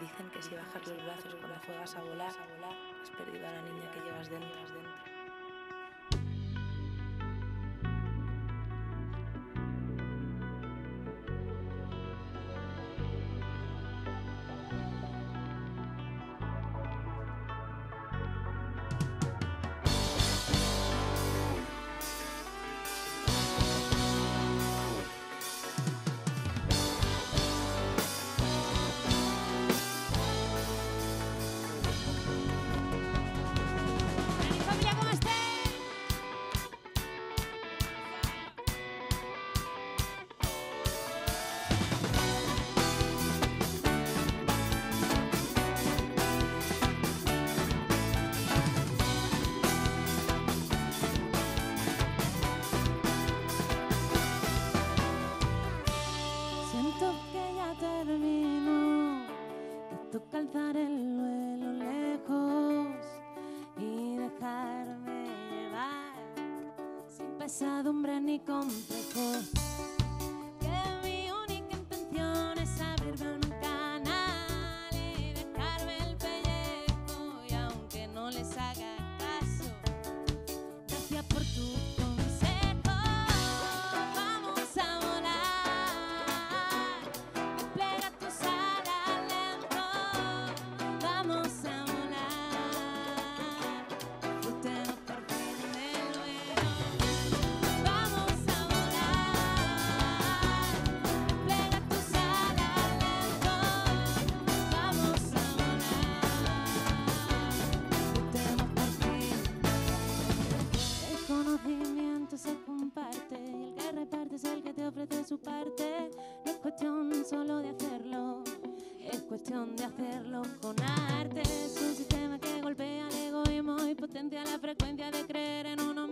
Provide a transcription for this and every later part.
Dicen que si bajas los brazos cuando juegas a volar, has perdido a la niña que llevas dentro. ya terminó. Te toca alzar el vuelo lejos y dejarme llevar sin pesadumbre ni complejos. su parte. No es cuestión solo de hacerlo, es cuestión de hacerlo con arte. Es un sistema que golpea el egoísmo y potencia la frecuencia de creer en uno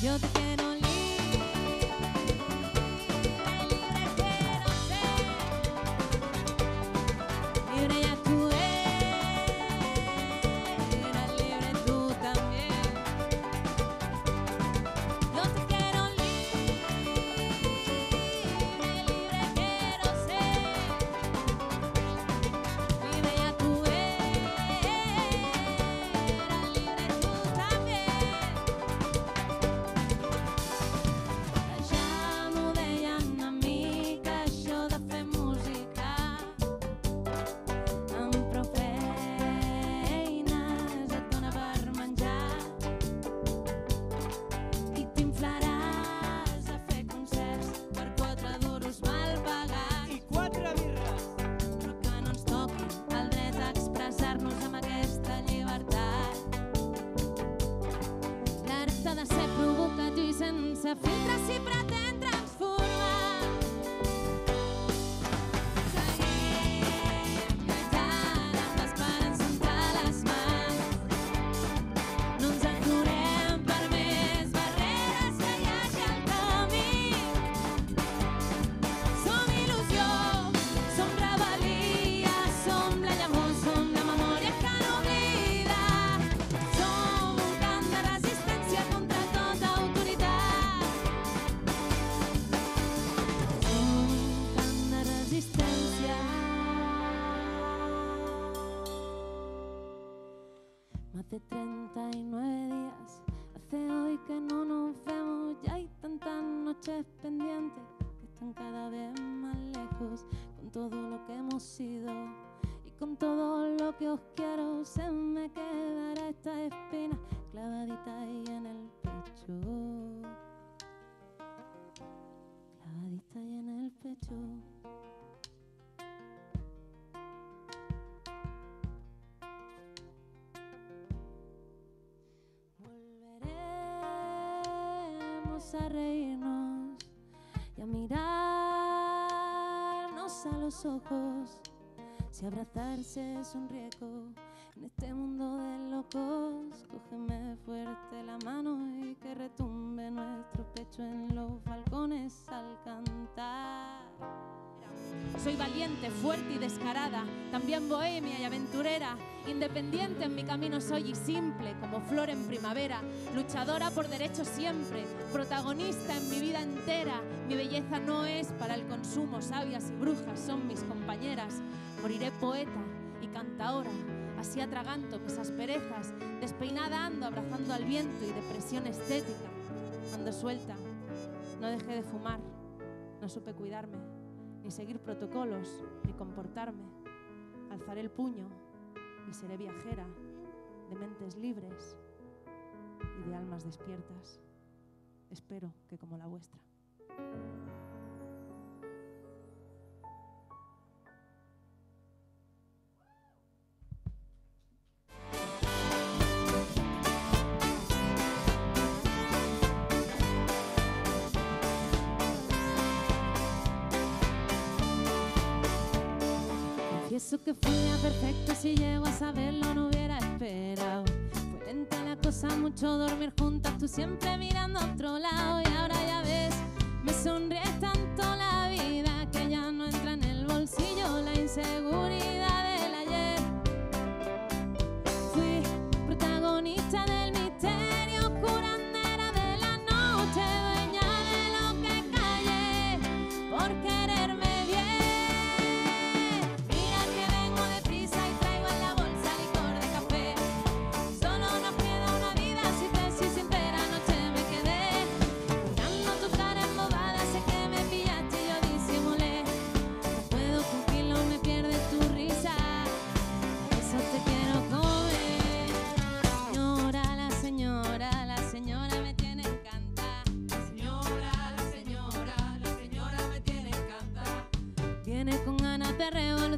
Yo te quiero Hace 39 días, hace hoy que no nos vemos, ya hay tantas noches pendientes que están cada vez más lejos con todo lo que hemos sido y con todo lo que os quiero, se me quedará esta espina clavadita ahí en el pecho. Clavadita ahí en el pecho. A reírnos y a mirarnos a los ojos. Si abrazarse es un riesgo en este mundo de locos, cógeme fuerte la mano y que retumbe nuestro pecho en los balcones al cantar. Soy valiente, fuerte y descarada, también bohemia y aventurera, independiente en mi camino soy y simple, como flor en primavera, luchadora por derechos siempre, protagonista en mi vida entera. Mi belleza no es para el consumo, sabias y brujas son mis compañeras. Moriré poeta y cantaora, así atraganto mis asperezas, despeinada ando abrazando al viento y depresión estética. Ando suelta, no dejé de fumar, no supe cuidarme ni seguir protocolos, ni comportarme. Alzaré el puño y seré viajera de mentes libres y de almas despiertas. Espero que como la vuestra. Confieso que fui a perfecto si llego a saberlo no hubiera esperado. Fue lenta la cosa, mucho dormir juntas, tú siempre mirando a otro lado y ahora ya ves,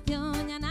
de revolución, ya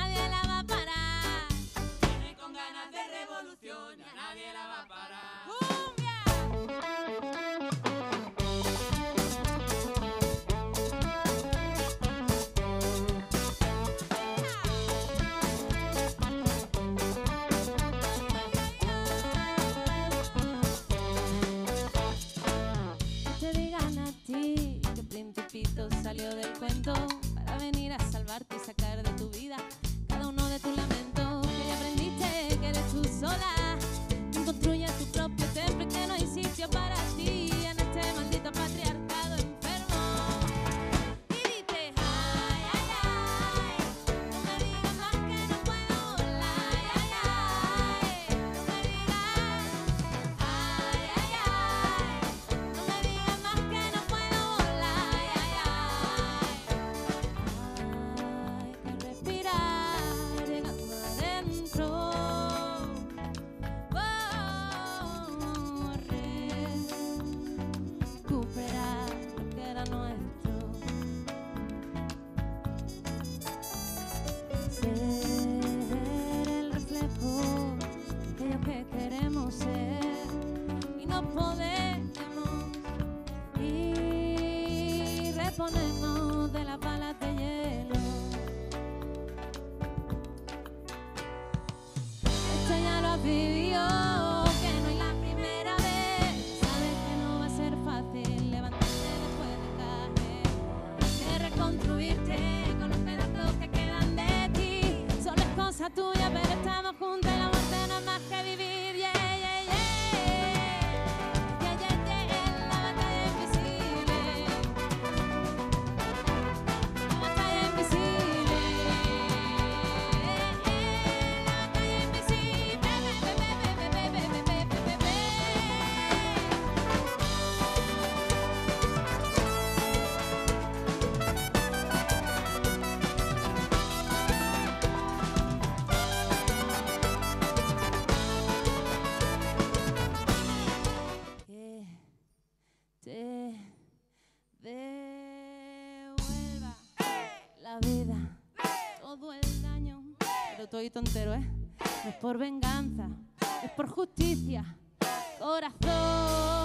todo y tontero, ¿eh? No es por venganza, es por justicia, corazón.